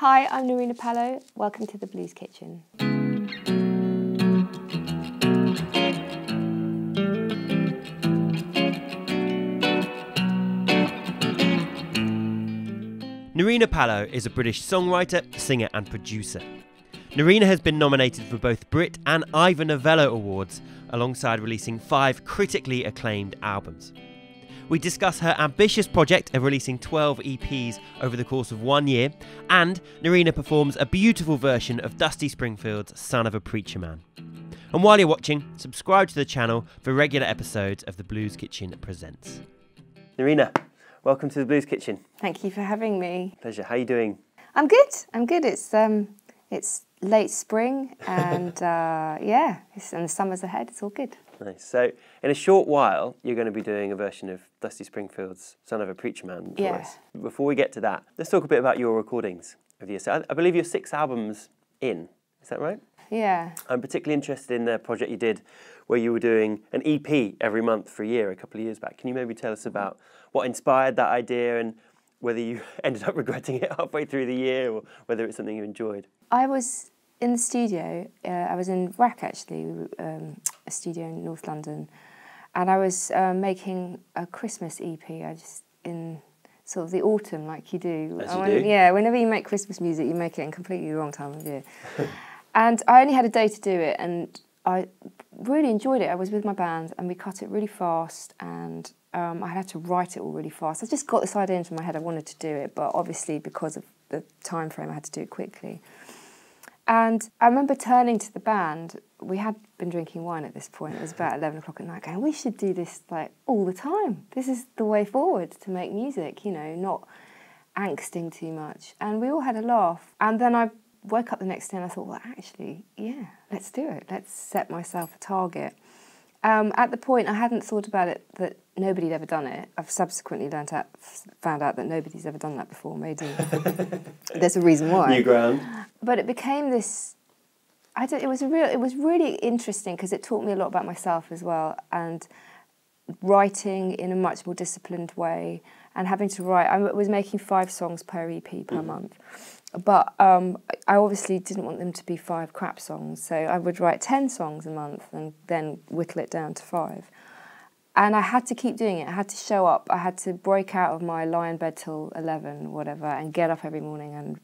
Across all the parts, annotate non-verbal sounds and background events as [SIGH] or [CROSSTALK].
Hi, I'm Nerina Pallot. Welcome to the Blues Kitchen. Nerina Pallot is a British songwriter, singer, and producer. Nerina has been nominated for both Brit and Ivor Novello Awards, alongside releasing five critically acclaimed albums. We discuss her ambitious project of releasing 12 EPs over the course of one year, and Nerina performs a beautiful version of Dusty Springfield's Son of a Preacher Man. And while you're watching, subscribe to the channel for regular episodes of The Blues Kitchen Presents. Nerina, welcome to The Blues Kitchen. Thank you for having me. Pleasure. How are you doing? I'm good. I'm good. It's um, it's late spring, and [LAUGHS] uh, yeah, it's, and the summer's ahead. It's all good. Nice. So, in a short while, you're going to be doing a version of Dusty Springfield's Son of a Preacher Man for Yeah. us. Before we get to that, let's talk a bit about your recordings of the year. So, I, I believe you're six albums in. Is that right? Yeah. I'm particularly interested in the project you did where you were doing an EP every month for a year a couple of years back. Can you maybe tell us about what inspired that idea and whether you [LAUGHS] ended up regretting it halfway through the year or whether it's something you enjoyed? I was in the studio. Uh, I was in RAK actually, um, a studio in North London, and I was uh, making a Christmas EP. I just in sort of the autumn, like you do. As you wanna- do. Yeah, whenever you make Christmas music, you make it in completely the wrong time of year. [LAUGHS] and I only had a day to do it, and I really enjoyed it. I was with my band, and we cut it really fast, and um, I had to write it all really fast. I just got this idea into my head. I wanted to do it, but obviously because of the time frame, I had to do it quickly. And I remember turning to the band. We had been drinking wine at this point. It was about eleven o'clock at night. Going, we should do this like all the time. This is the way forward to make music. You know, not angsting too much. And we all had a laugh. And then I woke up the next day and I thought, well, actually, yeah, let's do it. Let's set myself a target. Um, at the point, I hadn't thought about it that nobody had ever done it. I've subsequently learned out, found out that nobody's ever done that before. Maybe [LAUGHS] there's a reason why New ground. but it became this I don't, it was a real it was really interesting because it taught me a lot about myself as well and writing in a much more disciplined way and having to write I was making five songs per EP per month but um, I obviously didn't want them to be five crap songs so I would write 10 songs a month and then whittle it down to five and I had to keep doing it. I had to show up. I had to break out of my lie in bed till eleven, whatever, and get up every morning and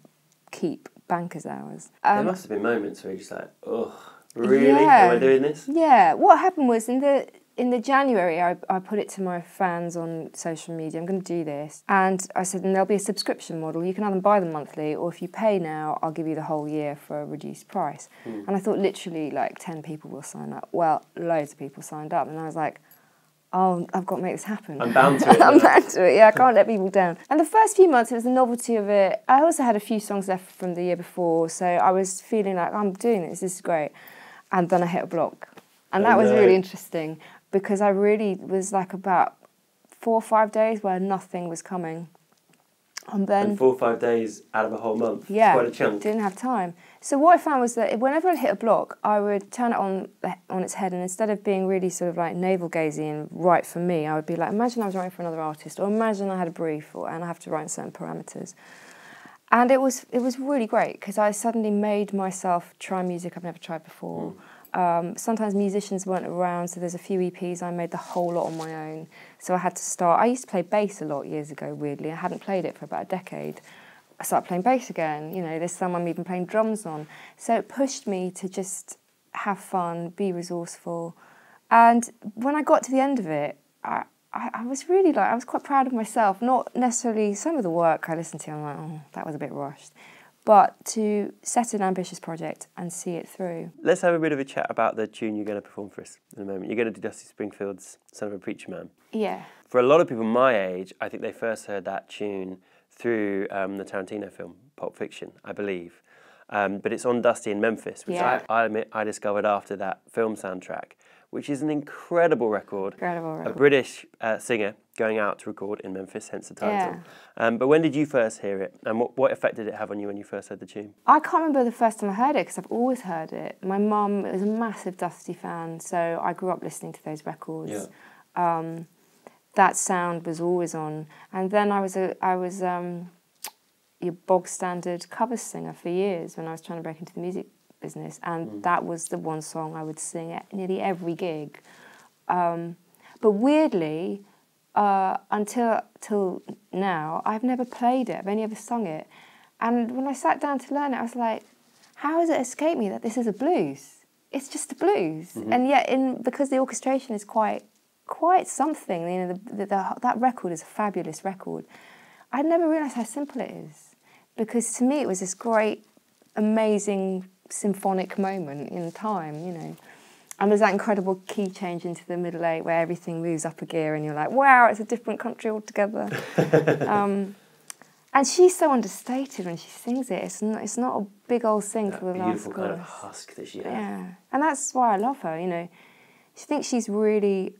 keep bankers hours. there Um, must have been moments where you're just like, oh, really? Yeah. Am I doing this? yeah, what happened was in the in the January, I, I put it to my fans on social media. I'm going to do this, and I said, and there'll be a subscription model. You can either buy them monthly, or if you pay now, I'll give you the whole year for a reduced price. And I thought literally like ten people will sign up. Well, loads of people signed up, and I was like. Oh, I've got to make this happen. I'm bound to [LAUGHS] it. I'm back to it. Yeah, I can't let people down. And the first few months, it was the novelty of it. I also had a few songs left from the year before, so I was feeling like I'm doing this. This is great. And then I hit a block, and Oh, that was no. really interesting because I really was like about four or five days where nothing was coming, and then And four or five days out of a whole month. yeah, quite a chunk. didn't have time. So what I found was that whenever I hit a block, I would turn it on on its head, and instead of being really sort of like navel gazing and right for me, I would be like, imagine I was writing for another artist, or imagine I had a brief, or and I have to write in certain parameters. And it was it was really great because I suddenly made myself try music I've never tried before. Um, sometimes musicians weren't around, so there's a few EPs I made the whole lot on my own. So I had to start. I used to play bass a lot years ago. Weirdly, I hadn't played it for about a decade. I started playing bass again. You know, there's some I'm even playing drums on. So it pushed me to just have fun, be resourceful. And when I got to the end of it, I, I, I was really like, I was quite proud of myself. Not necessarily some of the work I listened to, I'm like, oh, that was a bit rushed. But to set an ambitious project and see it through. Let's have a bit of a chat about the tune you're going to perform for us in a moment. You're going to do Dusty Springfield's Son of a Preacher Man. Yeah. For a lot of people my age, I think they first heard that tune through um, the Tarantino film Pulp Fiction, I believe. Um, but it's on Dusty in Memphis, which Yeah. I, I admit I discovered after that film soundtrack, which is an incredible record. Incredible record. A. British uh, singer going out to record in Memphis, hence the title. Um, but when did you first hear it, and what, what effect did it have on you when you first heard the tune? I can't remember the first time I heard it because I've always heard it. My mum is a massive Dusty fan, so I grew up listening to those records. Um, that sound was always on, and then I was a, I was um, your bog standard cover singer for years when I was trying to break into the music business, and mm. that was the one song I would sing at nearly every gig. Um, but weirdly, uh, until till now, I've never played it. I've only ever sung it. And when I sat down to learn it, I was like, how has it escaped me that this is a blues? It's just a blues, mm-hmm. and yet in because the orchestration is quite quite something. You know, the, the, the, that record is a fabulous record. I'd never realised how simple it is because to me it was this great, amazing symphonic moment in time. You know. And there's that incredible key change into the middle eight where everything moves up a gear and you're like, wow, it's a different country altogether. [LAUGHS] um, and she's so understated when she sings it. It's not, it's not a big old thing that for the last chorus. kind of husk that she has. Yeah, and that's why I love her. You know, she thinks she's really.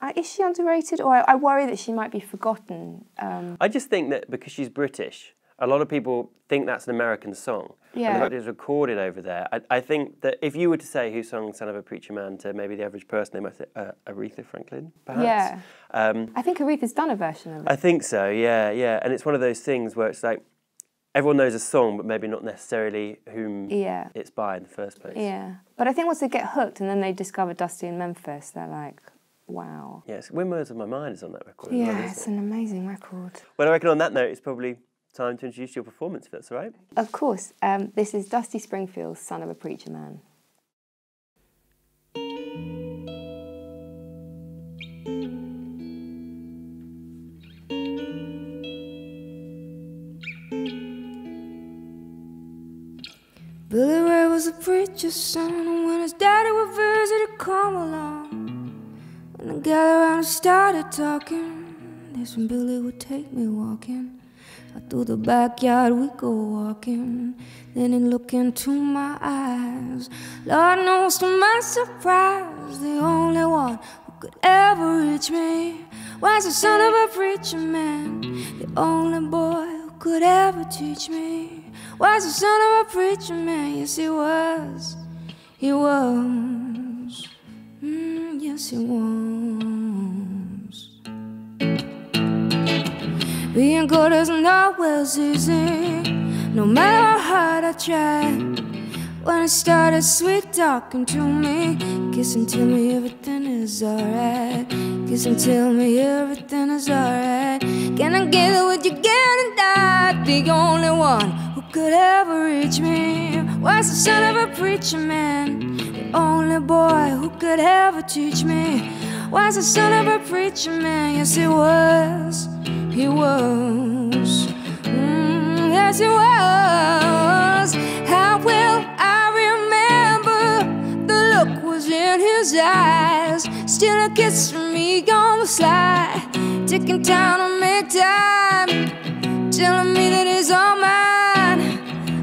Uh, is she underrated, or I, I, worry that she might be forgotten? Um, I just think that because she's British, a lot of people think that's an American song. Yeah. And the fact it's recorded over there. I, I, think that if you were to say who sung Son of a Preacher Man to maybe the average person, they might say uh, Aretha Franklin, perhaps. Yeah. Um, I think Aretha's done a version of it. I think so, yeah, yeah. And it's one of those things where it's like everyone knows a song, but maybe not necessarily whom yeah. it's by in the first place. Yeah. But I think once they get hooked and then they discover Dusty in Memphis, they're like, wow. Yes, Windmills of My Mind is on that record. Yeah, well, it's it? an amazing record. Well, I reckon on that note, it's probably time to introduce your performance, if that's all right. Of course. Um, this is Dusty Springfield's Son of a Preacher Man. Billy Ray was a preacher's son, and when his daddy would visit, he'd come along. When the gal around started talking, that's when Billy would take me walking. Through the backyard we go walking, then he look into my eyes. Lord knows to my surprise, the only one who could ever reach me was the son of a preacher man. The only boy who could ever teach me was the son of a preacher man. Yes, he was. He was. Mm, yes, he was. Being good isn't always easy, no matter how hard I try. When I started sweet talking to me, kiss and tell me everything is alright. Kiss and tell me everything is alright. Can I get it with you again and die? The only one who could ever reach me was the son of a preacher man. The only boy who could ever teach me was the son of a preacher man. Yes, he was he was. Mm, yes, he was. How will I remember the look was in his eyes? Still a kiss from me on the slide, taking time to make time, telling me that it's all mine.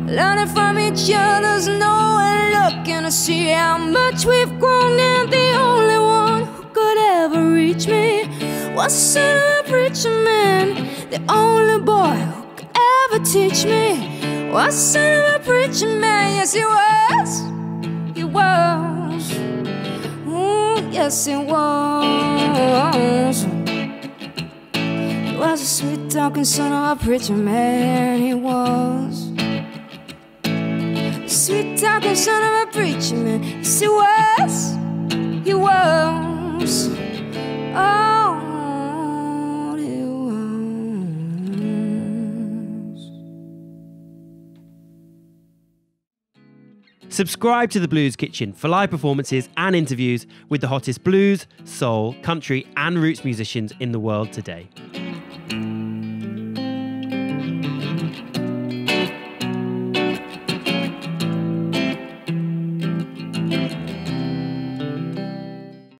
Learning from each other's knowing, looking to see how much we've grown, and the could reach me was son of a preacher man, the only boy who could ever teach me. Was son of a preacher man, yes he was, he was. Ooh, yes he was. He was a sweet talking son of a preacher man, he was. Sweet talking son of a preacher man, yes he was, Subscribe to the Blues Kitchen for live performances and interviews with the hottest blues, soul, country, and roots musicians in the world today.